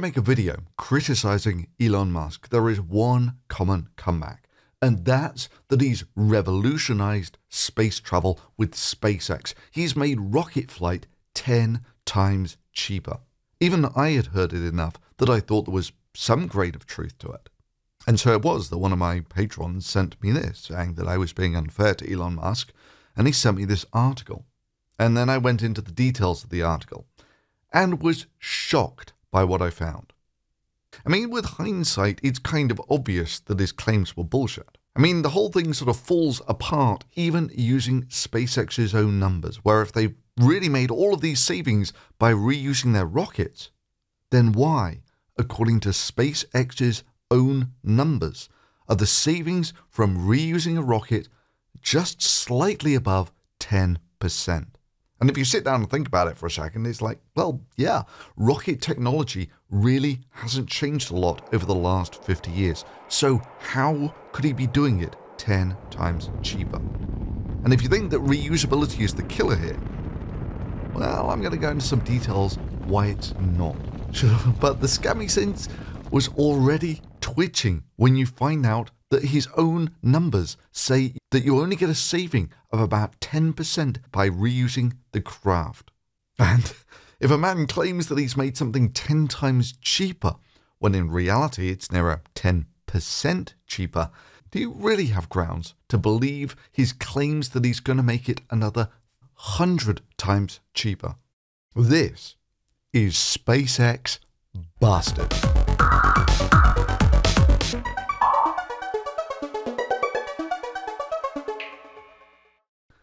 make a video criticizing Elon Musk, there is one common comeback, and that's that he's revolutionized space travel with SpaceX. He's made rocket flight 10 times cheaper. Even I had heard it enough that I thought there was some grade of truth to it. And so it was that one of my patrons sent me this, saying that I was being unfair to Elon Musk, and he sent me this article. And then I went into the details of the article and was shocked by what I found. I mean, with hindsight, it's kind of obvious that his claims were bullshit. I mean, the whole thing sort of falls apart even using SpaceX's own numbers, where if they really made all of these savings by reusing their rockets, then why, according to SpaceX's own numbers, are the savings from reusing a rocket just slightly above 10%? And if you sit down and think about it for a second, it's like, well, yeah, rocket technology really hasn't changed a lot over the last 50 years. So how could he be doing it 10 times cheaper? And if you think that reusability is the killer here, well, I'm going to go into some details why it's not. but the scammy sense was already twitching when you find out that his own numbers say that you only get a saving of about 10% by reusing the craft. And if a man claims that he's made something 10 times cheaper, when in reality it's nearer 10% cheaper, do you really have grounds to believe his claims that he's going to make it another 100 times cheaper? This is SpaceX busted.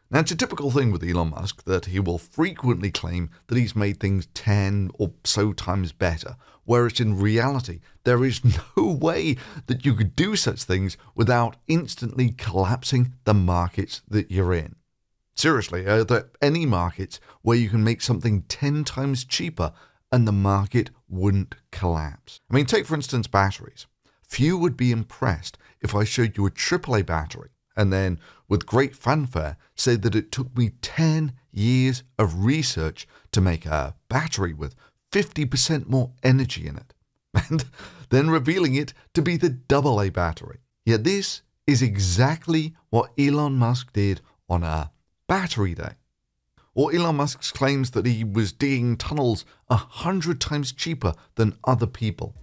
Now, it's a typical thing with Elon Musk that he will frequently claim that he's made things 10 or so times better, whereas in reality, there is no way that you could do such things without instantly collapsing the markets that you're in. Seriously, are there any markets where you can make something 10 times cheaper and the market wouldn't collapse? I mean, take for instance batteries. Few would be impressed if I showed you a AAA battery and then, with great fanfare, said that it took me 10 years of research to make a battery with 50% more energy in it, and then revealing it to be the AA battery. Yet this is exactly what Elon Musk did on a battery day. Or Elon Musk's claims that he was digging tunnels a hundred times cheaper than other people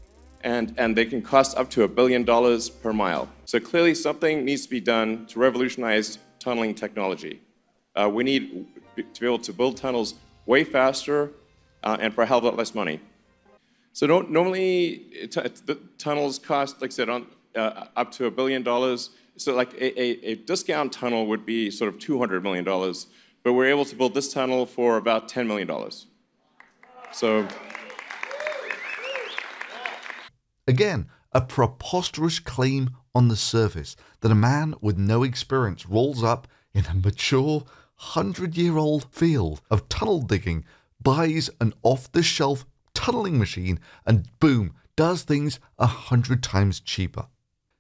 and, and they can cost up to a billion dollars per mile. So clearly something needs to be done to revolutionize tunneling technology. Uh, we need to be able to build tunnels way faster uh, and for a hell of a lot less money. So normally the tunnels cost, like I said, on, uh, up to a billion dollars. So like a, a, a, discount tunnel would be sort of $200 million, but we're able to build this tunnel for about $10 million. So Again, a preposterous claim on the surface that a man with no experience rolls up in a mature, hundred year old field of tunnel digging, buys an off the shelf tunneling machine, and boom, does things a hundred times cheaper.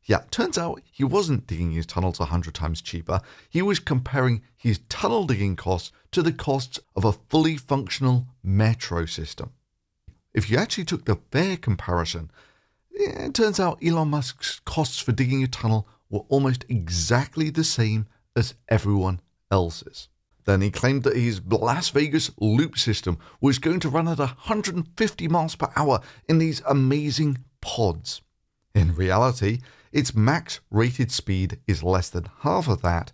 Yeah, turns out he wasn't digging his tunnels a hundred times cheaper. He was comparing his tunnel digging costs to the costs of a fully functional metro system. If you actually took the fair comparison, yeah, it turns out Elon Musk's costs for digging a tunnel were almost exactly the same as everyone else's. Then he claimed that his Las Vegas loop system was going to run at 150 miles per hour in these amazing pods. In reality, its max rated speed is less than half of that.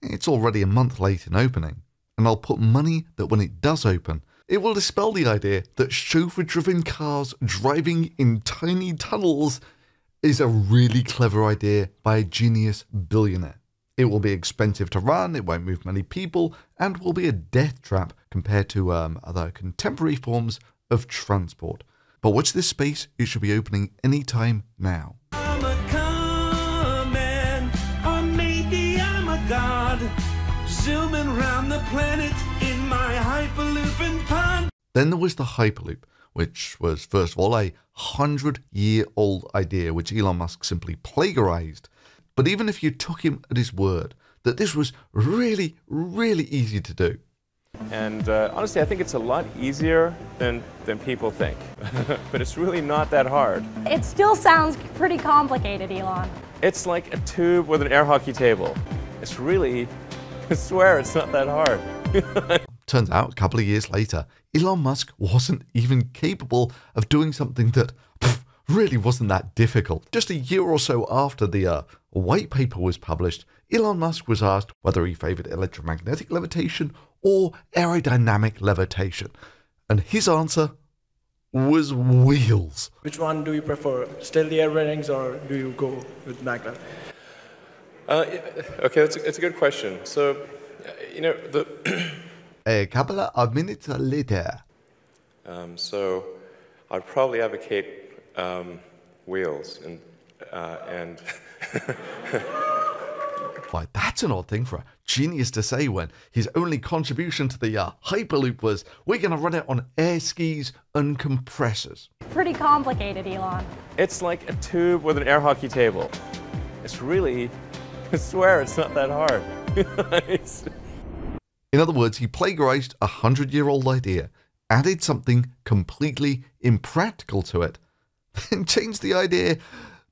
It's already a month late in opening, and I'll put money that when it does open, it will dispel the idea that chauffeur driven cars driving in tiny tunnels is a really clever idea by a genius billionaire. It will be expensive to run, it won't move many people, and will be a death trap compared to um, other contemporary forms of transport. But watch this space, it should be opening anytime now. Zooming around the planet in then there was the Hyperloop, which was, first of all, a hundred year old idea which Elon Musk simply plagiarized. But even if you took him at his word that this was really, really easy to do, And uh, honestly, I think it's a lot easier than, than people think. but it's really not that hard. It still sounds pretty complicated, Elon. It's like a tube with an air hockey table. It's really, I swear, it's not that hard. Turns out, a couple of years later, Elon Musk wasn't even capable of doing something that pff, really wasn't that difficult. Just a year or so after the uh, white paper was published, Elon Musk was asked whether he favored electromagnetic levitation or aerodynamic levitation. And his answer was wheels. Which one do you prefer, stealthy airbearings or do you go with magnet? Uh, okay, that's a, that's a good question. So, uh, you know, the. a couple of minutes later. Um, so, I'd probably advocate um, wheels and uh, and. Why, that's an odd thing for a genius to say when his only contribution to the uh, Hyperloop was we're going to run it on air skis and compressors. Pretty complicated, Elon. It's like a tube with an air hockey table. It's really, I swear, it's not that hard. In other words, he plagiarized a hundred year old idea, added something completely impractical to it, then changed the idea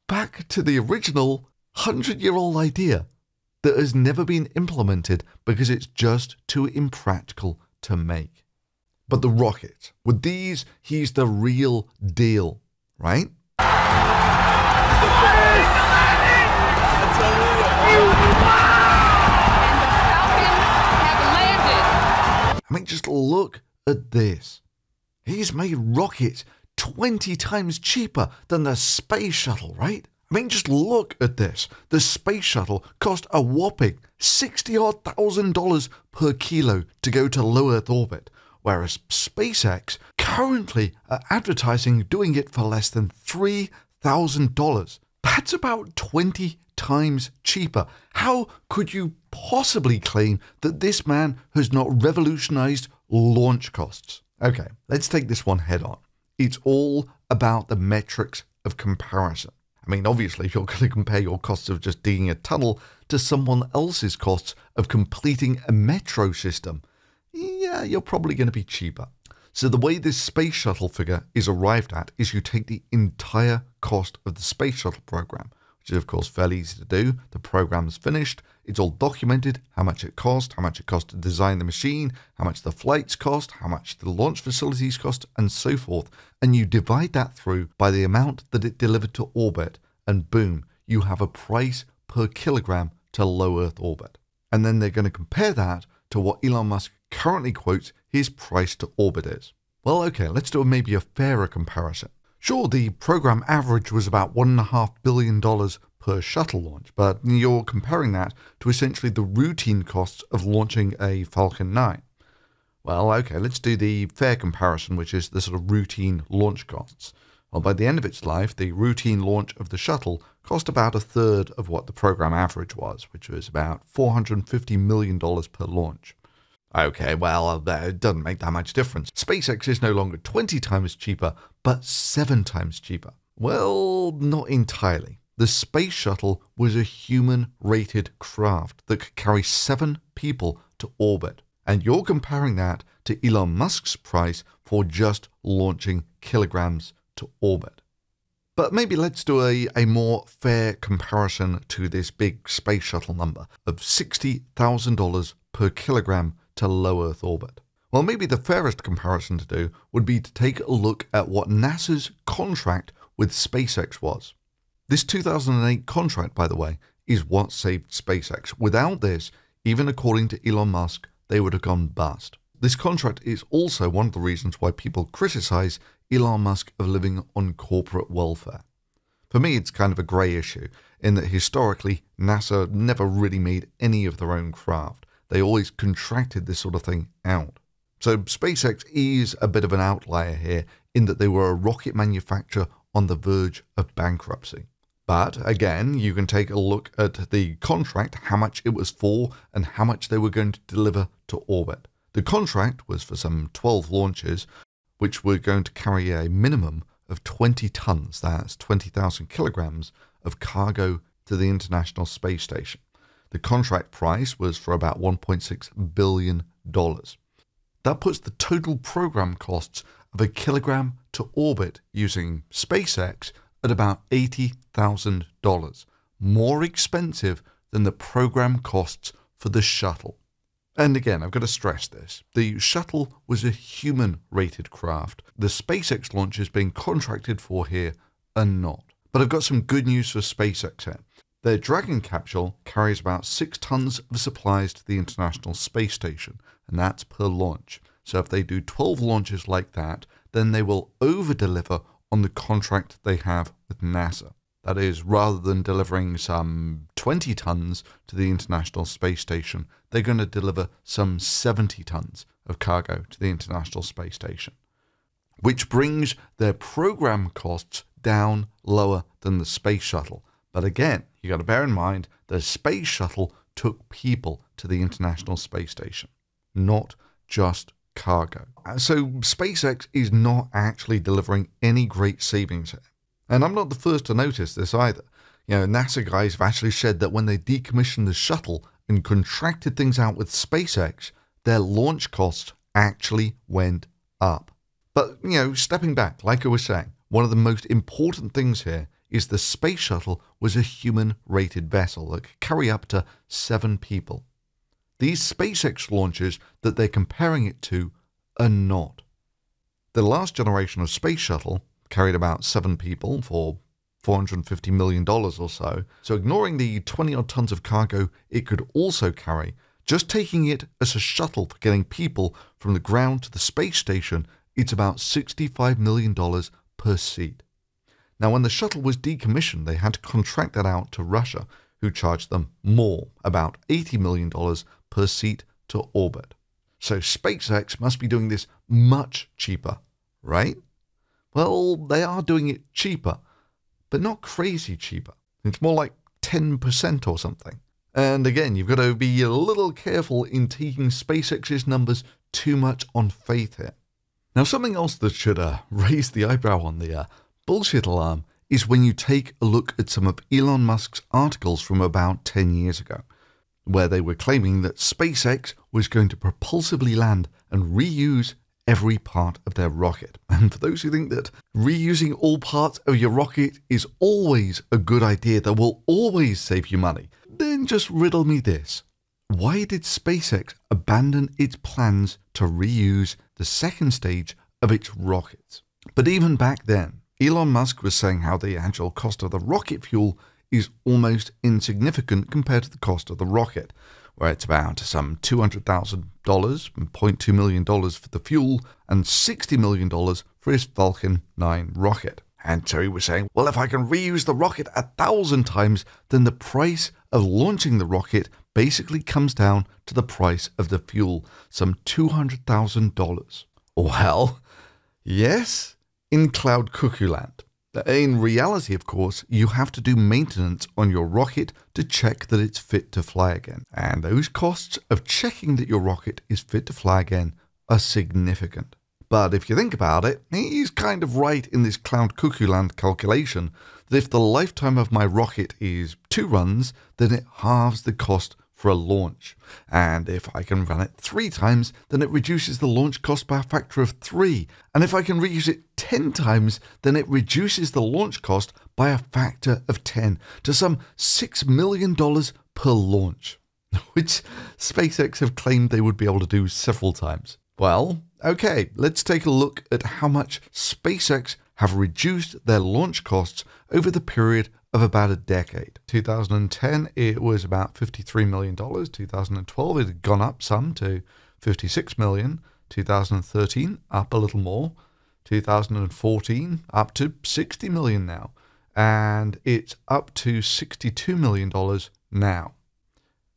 back to the original hundred year old idea that has never been implemented because it's just too impractical to make. But the rocket, with these, he's the real deal, right? I mean, just look at this. He's made rockets 20 times cheaper than the space shuttle, right? I mean, just look at this. The space shuttle cost a whopping sixty odd thousand dollars per kilo to go to low Earth orbit, whereas SpaceX currently are advertising doing it for less than three thousand dollars. That's about twenty times cheaper. How could you possibly claim that this man has not revolutionized launch costs? Okay, let's take this one head on. It's all about the metrics of comparison. I mean, obviously, if you're going to compare your costs of just digging a tunnel to someone else's costs of completing a metro system, yeah, you're probably going to be cheaper. So, the way this space shuttle figure is arrived at is you take the entire cost of the space shuttle program, which is, of course, fairly easy to do. The program's finished, it's all documented how much it cost, how much it cost to design the machine, how much the flights cost, how much the launch facilities cost, and so forth. And you divide that through by the amount that it delivered to orbit, and boom, you have a price per kilogram to low Earth orbit. And then they're going to compare that to what Elon Musk currently quotes his price to orbit is. Well, okay, let's do maybe a fairer comparison. Sure, the program average was about $1.5 billion per shuttle launch, but you're comparing that to essentially the routine costs of launching a Falcon 9. Well, okay, let's do the fair comparison, which is the sort of routine launch costs. Well, by the end of its life, the routine launch of the shuttle cost about a third of what the program average was, which was about $450 million per launch. Okay, well, uh, it doesn't make that much difference. SpaceX is no longer 20 times cheaper, but 7 times cheaper. Well, not entirely the space shuttle was a human rated craft that could carry seven people to orbit. And you're comparing that to Elon Musk's price for just launching kilograms to orbit. But maybe let's do a, a more fair comparison to this big space shuttle number of $60,000 per kilogram to low Earth orbit. Well, maybe the fairest comparison to do would be to take a look at what NASA's contract with SpaceX was. This 2008 contract, by the way, is what saved SpaceX. Without this, even according to Elon Musk, they would have gone bust. This contract is also one of the reasons why people criticize Elon Musk of living on corporate welfare. For me, it's kind of a grey issue in that historically, NASA never really made any of their own craft. They always contracted this sort of thing out. So SpaceX is a bit of an outlier here in that they were a rocket manufacturer on the verge of bankruptcy. But again, you can take a look at the contract, how much it was for, and how much they were going to deliver to orbit. The contract was for some 12 launches, which were going to carry a minimum of 20 tons, that's 20,000 kilograms, of cargo to the International Space Station. The contract price was for about $1.6 billion. That puts the total program costs of a kilogram to orbit using SpaceX at about $80,000, more expensive than the program costs for the shuttle. And again, I've got to stress this. The shuttle was a human rated craft. The SpaceX launch launches being contracted for here are not. But I've got some good news for SpaceX here. Their Dragon capsule carries about six tons of supplies to the International Space Station, and that's per launch. So if they do 12 launches like that, then they will over deliver on the contract they have with NASA. That is, rather than delivering some 20 tons to the International Space Station, they're going to deliver some 70 tons of cargo to the International Space Station, which brings their program costs down lower than the Space Shuttle. But again, you got to bear in mind the Space Shuttle took people to the International Space Station, not just cargo. Uh, so SpaceX is not actually delivering any great savings here. And I'm not the first to notice this either. You know, NASA guys have actually said that when they decommissioned the shuttle and contracted things out with SpaceX, their launch costs actually went up. But, you know, stepping back, like I was saying, one of the most important things here is the space shuttle was a human rated vessel that could carry up to seven people. These SpaceX launches that they're comparing it to are not. The last generation of space shuttle carried about seven people for $450 million or so. So, ignoring the 20 odd tons of cargo it could also carry, just taking it as a shuttle for getting people from the ground to the space station, it's about $65 million per seat. Now, when the shuttle was decommissioned, they had to contract that out to Russia, who charged them more, about $80 million per seat to orbit. So, SpaceX must be doing this much cheaper, right? Well, they are doing it cheaper, but not crazy cheaper. It's more like 10% or something. And again, you've got to be a little careful in taking SpaceX's numbers too much on faith here. Now, something else that should uh, raise the eyebrow on the uh, bullshit alarm is when you take a look at some of Elon Musk's articles from about 10 years ago, where they were claiming that SpaceX was going to propulsively land and reuse every part of their rocket. And for those who think that reusing all parts of your rocket is always a good idea that will always save you money, then just riddle me this. Why did SpaceX abandon its plans to reuse the second stage of its rockets? But even back then, Elon Musk was saying how the actual cost of the rocket fuel is almost insignificant compared to the cost of the rocket where it's about some $200,000, $0.2 million for the fuel, and $60 million for his Falcon 9 rocket. And so he was saying, well, if I can reuse the rocket a thousand times, then the price of launching the rocket basically comes down to the price of the fuel, some $200,000. Well, yes, in Cloud Cuckoo Land. In reality, of course, you have to do maintenance on your rocket to check that it's fit to fly again. And those costs of checking that your rocket is fit to fly again are significant. But if you think about it, he's kind of right in this Cloud Cuckoo Land calculation that if the lifetime of my rocket is two runs, then it halves the cost for a launch. And if I can run it three times, then it reduces the launch cost by a factor of three. And if I can reuse it 10 times, then it reduces the launch cost by a factor of 10 to some $6 million per launch, which SpaceX have claimed they would be able to do several times. Well, okay, let's take a look at how much SpaceX have reduced their launch costs over the period of about a decade. 2010, it was about $53 million. 2012, it had gone up some to 56 million. 2013, up a little more. 2014, up to 60 million now. And it's up to $62 million now.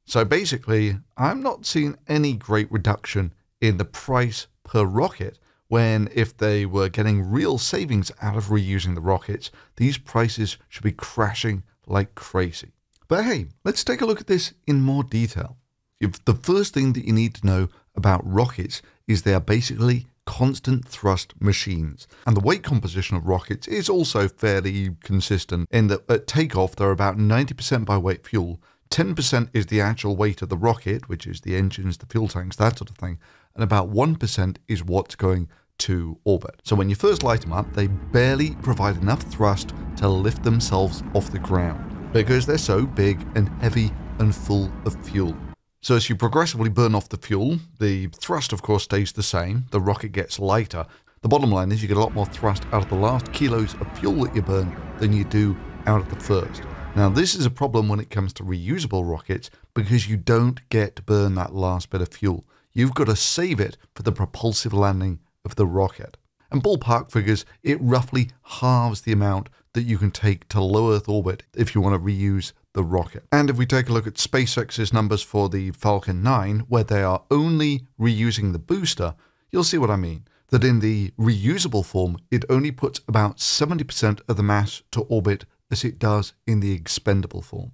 So basically, I'm not seeing any great reduction in the price per rocket when if they were getting real savings out of reusing the rockets, these prices should be crashing like crazy. But hey, let's take a look at this in more detail. If the first thing that you need to know about rockets is they are basically constant thrust machines. And the weight composition of rockets is also fairly consistent in that at takeoff they're about 90% by weight fuel, 10% is the actual weight of the rocket, which is the engines, the fuel tanks, that sort of thing, and about 1% is what's going to orbit. So when you first light them up, they barely provide enough thrust to lift themselves off the ground because they're so big and heavy and full of fuel. So as you progressively burn off the fuel, the thrust of course stays the same, the rocket gets lighter. The bottom line is you get a lot more thrust out of the last kilos of fuel that you burn than you do out of the first. Now this is a problem when it comes to reusable rockets because you don't get to burn that last bit of fuel. You've got to save it for the propulsive landing of the rocket. And ballpark figures, it roughly halves the amount that you can take to low Earth orbit if you want to reuse the rocket. And if we take a look at SpaceX's numbers for the Falcon 9, where they are only reusing the booster, you'll see what I mean. That in the reusable form, it only puts about 70% of the mass to orbit as it does in the expendable form.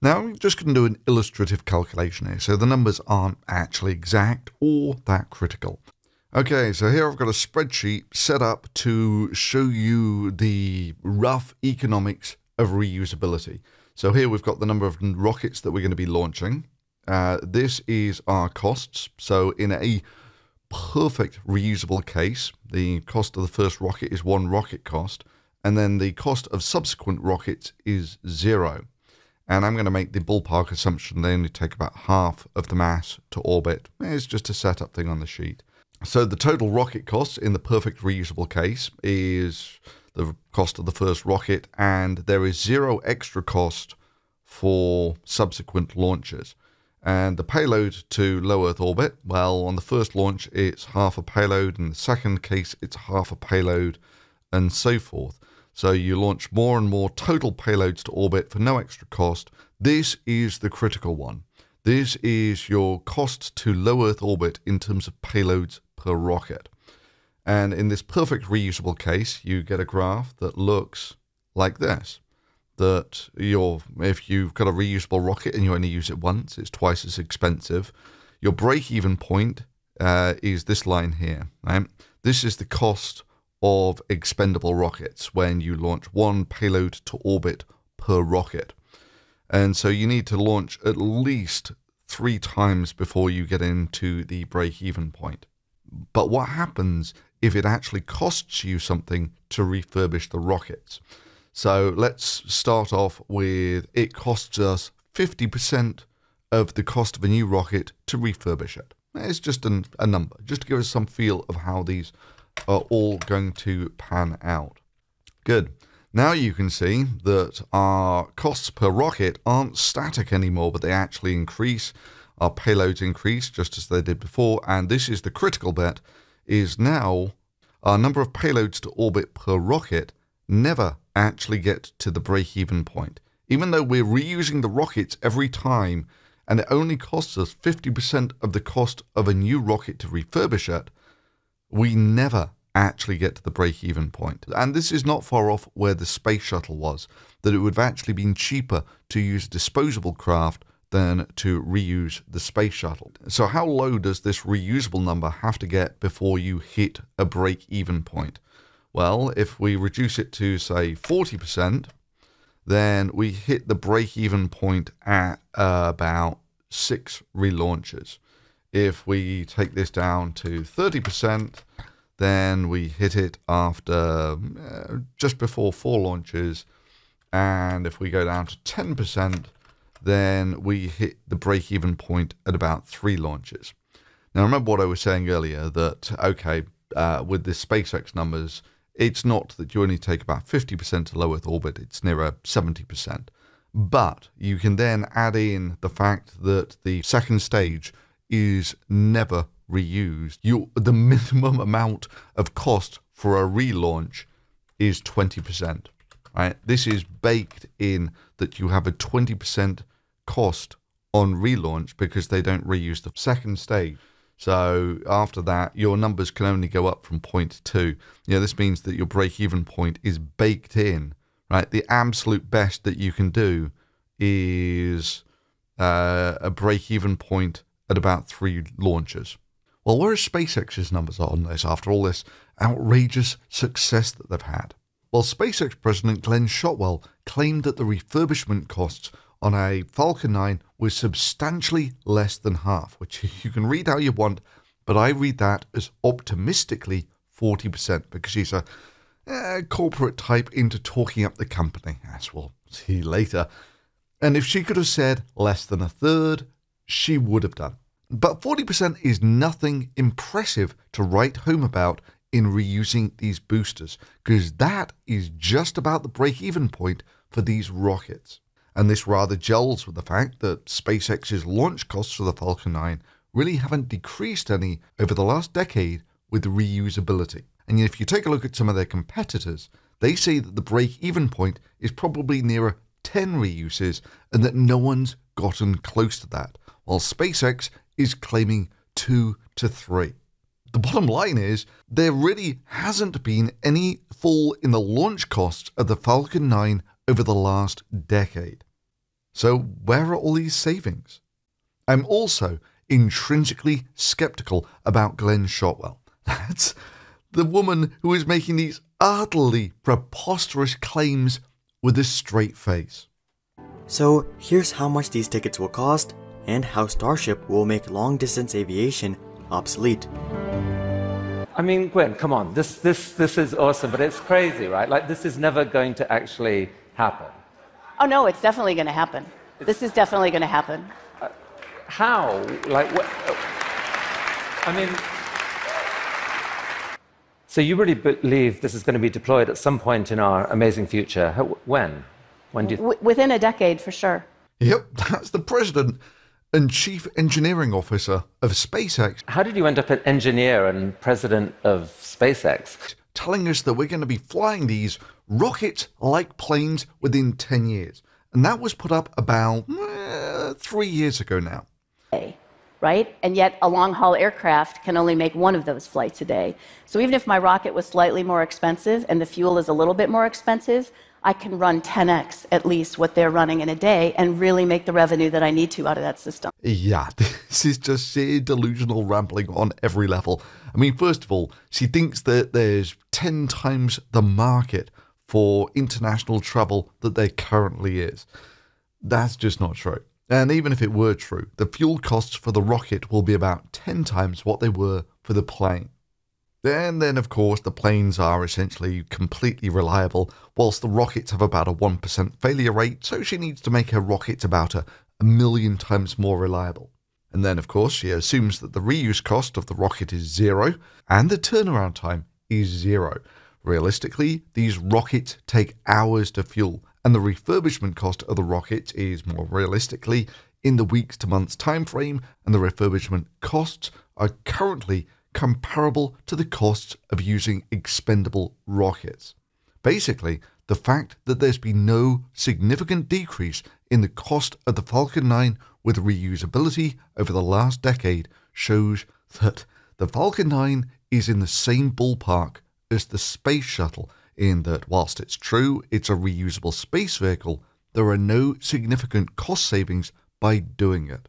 Now I'm just going to do an illustrative calculation here, so the numbers aren't actually exact or that critical. Okay, so here I've got a spreadsheet set up to show you the rough economics of reusability. So here we've got the number of rockets that we're going to be launching. Uh, this is our costs. So in a perfect reusable case, the cost of the first rocket is one rocket cost, and then the cost of subsequent rockets is zero. And I'm going to make the ballpark assumption they only take about half of the mass to orbit. It's just a setup thing on the sheet. So the total rocket cost in the perfect reusable case is the cost of the first rocket, and there is zero extra cost for subsequent launches. And the payload to low Earth orbit, well, on the first launch, it's half a payload. In the second case, it's half a payload, and so forth. So you launch more and more total payloads to orbit for no extra cost. This is the critical one. This is your cost to low Earth orbit in terms of payloads per rocket. And in this perfect reusable case, you get a graph that looks like this. That your if you've got a reusable rocket and you only use it once, it's twice as expensive. Your break-even point uh, is this line here. Right? This is the cost of expendable rockets when you launch one payload to orbit per rocket. And so you need to launch at least three times before you get into the break-even point. But what happens if it actually costs you something to refurbish the rockets? So let's start off with it costs us 50% of the cost of a new rocket to refurbish it. It's just an, a number, just to give us some feel of how these are all going to pan out. Good. Now you can see that our costs per rocket aren't static anymore, but they actually increase. Our payloads increase just as they did before. And this is the critical bit, is now our number of payloads to orbit per rocket never actually get to the break-even point. Even though we're reusing the rockets every time, and it only costs us 50% of the cost of a new rocket to refurbish it, we never actually get to the break even point. And this is not far off where the space shuttle was, that it would have actually been cheaper to use a disposable craft than to reuse the space shuttle. So, how low does this reusable number have to get before you hit a break even point? Well, if we reduce it to, say, 40%, then we hit the break even point at uh, about six relaunches. If we take this down to 30%, then we hit it after uh, just before four launches. And if we go down to 10%, then we hit the break even point at about three launches. Now, remember what I was saying earlier that, okay, uh, with the SpaceX numbers, it's not that you only take about 50% to low Earth orbit, it's nearer 70%. But you can then add in the fact that the second stage is never reused. You the minimum amount of cost for a relaunch is 20%. Right? This is baked in that you have a 20% cost on relaunch because they don't reuse the second stage. So after that, your numbers can only go up from point two. Know, this means that your break-even point is baked in, right? The absolute best that you can do is uh, a break-even point at about three launches. Well, where are SpaceX's numbers on this after all this outrageous success that they've had? Well, SpaceX President Gwynne Shotwell claimed that the refurbishment costs on a Falcon 9 was substantially less than half, which you can read how you want, but I read that as optimistically 40% because she's a, a corporate type into talking up the company, as we'll see later. And if she could have said less than a third, she would have done. But 40% is nothing impressive to write home about in reusing these boosters, because that is just about the break even point for these rockets. And this rather gels with the fact that SpaceX's launch costs for the Falcon 9 really haven't decreased any over the last decade with reusability. And if you take a look at some of their competitors, they say that the break even point is probably nearer 10 reuses and that no one's gotten close to that, while SpaceX is claiming 2 to 3. The bottom line is there really hasn't been any fall in the launch costs of the Falcon 9 over the last decade. So, where are all these savings? I'm also intrinsically skeptical about Gwynne Shotwell. That's the woman who is making these utterly preposterous claims with a straight face. So, here's how much these tickets will cost and how Starship will make long distance aviation obsolete. I mean, Gwynne, come on. This, this, this is awesome, but it's crazy, right? Like, this is never going to actually happen. Oh, no, it's definitely going to happen. This is definitely going to happen. Uh, how? Like, what? I mean, so you really believe this is going to be deployed at some point in our amazing future? When? When do you? W- within a decade, for sure. Yep, that's the president and chief engineering officer of SpaceX. How did you end up an engineer and president of SpaceX? Telling us that we're going to be flying these rocket like planes within 10 years. And that was put up about uh, three years ago now. Right? And yet, a long haul aircraft can only make one of those flights a day. So, even if my rocket was slightly more expensive and the fuel is a little bit more expensive, I can run 10x at least what they're running in a day and really make the revenue that I need to out of that system. Yeah, this is just sheer delusional rambling on every level. I mean, first of all, she thinks that there's 10 times the market for international travel that there currently is. That's just not true. And even if it were true, the fuel costs for the rocket will be about 10 times what they were for the plane. And then, of course, the planes are essentially completely reliable, whilst the rockets have about a 1% failure rate, so she needs to make her rockets about a, a million times more reliable. And then, of course, she assumes that the reuse cost of the rocket is zero and the turnaround time is zero. Realistically, these rockets take hours to fuel, and the refurbishment cost of the rocket is more realistically in the weeks to months time frame, and the refurbishment costs are currently comparable to the costs of using expendable rockets. Basically, the fact that there's been no significant decrease in the cost of the Falcon 9 with reusability over the last decade shows that the Falcon 9 is in the same ballpark as the Space Shuttle, in that whilst it's true it's a reusable space vehicle, there are no significant cost savings by doing it.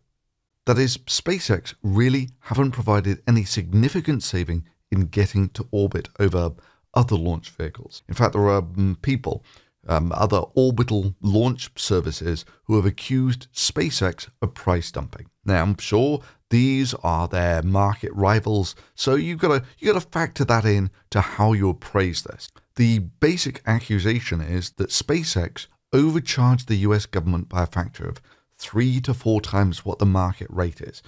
That is, SpaceX really haven't provided any significant saving in getting to orbit over other launch vehicles. In fact, there are um, people, um, other orbital launch services, who have accused SpaceX of price dumping. Now, I'm sure these are their market rivals, so you've got to you got to factor that in to how you appraise this. The basic accusation is that SpaceX overcharged the US government by a factor of three to four times what the market rate is.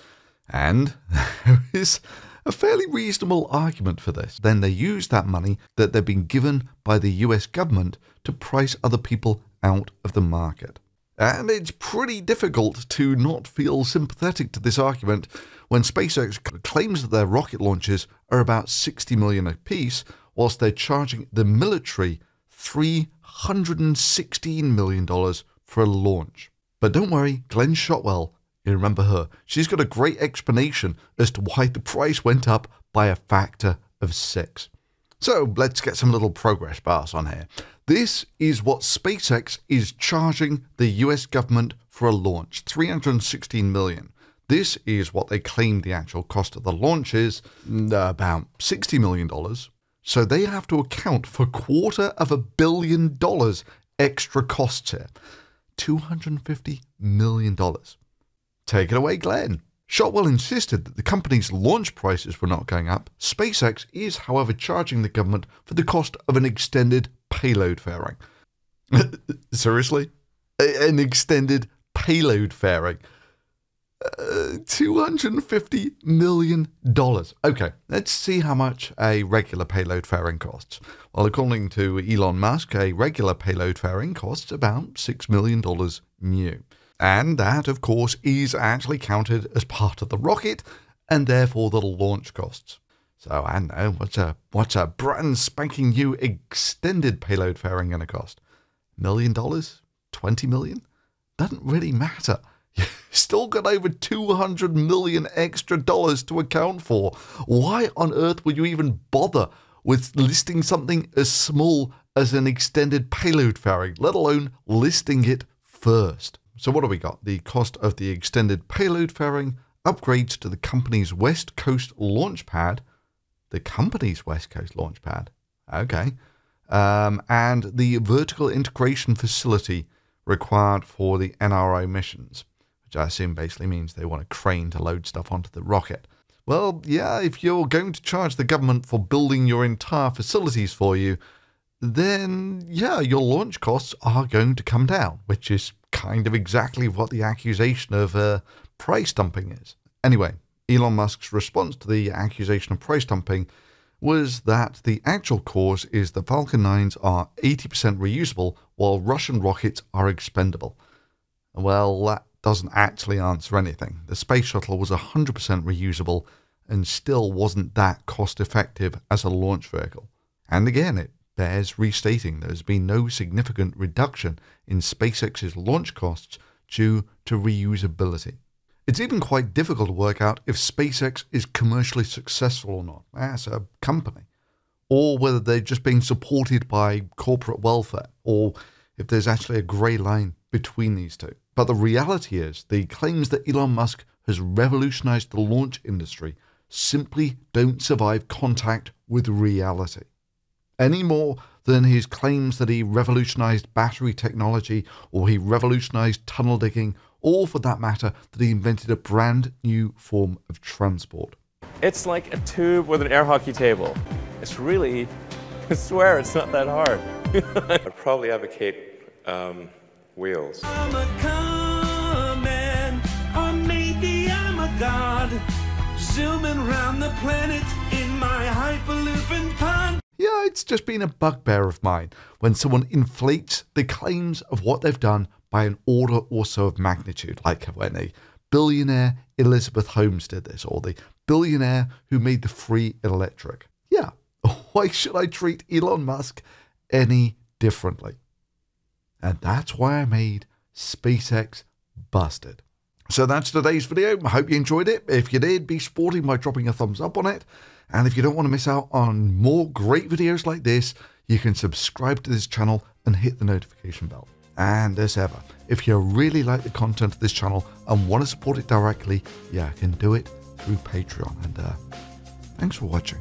And there is a fairly reasonable argument for this. Then they use that money that they've been given by the US government to price other people out of the market. And it's pretty difficult to not feel sympathetic to this argument when SpaceX claims that their rocket launches are about 60 million apiece, whilst they're charging the military $316 million for a launch. But don't worry, Gwynne Shotwell, you remember her, she's got a great explanation as to why the price went up by a factor of six. So let's get some little progress bars on here. This is what SpaceX is charging the US government for a launch 316 million. This is what they claim the actual cost of the launch is mm, about $60 million. So they have to account for quarter of a billion dollars extra costs here. $250 million. Take it away, Gwynne. Shotwell insisted that the company's launch prices were not going up. SpaceX is, however, charging the government for the cost of an extended payload fairing. Seriously? An extended payload fairing? Uh, $250 million. Okay, let's see how much a regular payload fairing costs. Well, according to Elon Musk, a regular payload fairing costs about $6 million new. And that, of course, is actually counted as part of the rocket and therefore the launch costs. So I know, what's a, what's a brand spanking new extended payload fairing going to cost? Million dollars? 20 million? Doesn't really matter. Still got over 200 million extra dollars to account for. Why on earth would you even bother with listing something as small as an extended payload fairing, let alone listing it first? So, what do we got? The cost of the extended payload fairing, upgrades to the company's West Coast launch pad, the company's West Coast launch pad, okay, um, and the vertical integration facility required for the NRO missions which I assume basically means they want a crane to load stuff onto the rocket. Well, yeah, if you're going to charge the government for building your entire facilities for you, then yeah, your launch costs are going to come down, which is kind of exactly what the accusation of uh, price dumping is. Anyway, Elon Musk's response to the accusation of price dumping was that the actual cause is the Falcon 9s are 80% reusable while Russian rockets are expendable. Well, that doesn't actually answer anything. The space shuttle was 100% reusable and still wasn't that cost effective as a launch vehicle. And again, it bears restating there's been no significant reduction in SpaceX's launch costs due to reusability. It's even quite difficult to work out if SpaceX is commercially successful or not as a company, or whether they're just being supported by corporate welfare, or if there's actually a grey line between these two. But the reality is, the claims that Elon Musk has revolutionized the launch industry simply don't survive contact with reality. Any more than his claims that he revolutionized battery technology or he revolutionized tunnel digging, or for that matter, that he invented a brand new form of transport. It's like a tube with an air hockey table. It's really, I swear, it's not that hard. I'd probably advocate um, wheels. A god, zooming around the planet in my hyperlooping pond. Yeah, it's just been a bugbear of mine when someone inflates the claims of what they've done by an order or so of magnitude, like when a billionaire Elizabeth Holmes did this, or the billionaire who made the free electric. Yeah, why should I treat Elon Musk any differently? And that's why I made SpaceX Busted. So that's today's video. I hope you enjoyed it. If you did, be sporting by dropping a thumbs up on it. And if you don't want to miss out on more great videos like this, you can subscribe to this channel and hit the notification bell. And as ever, if you really like the content of this channel and want to support it directly, yeah, I can do it through Patreon. And uh, thanks for watching.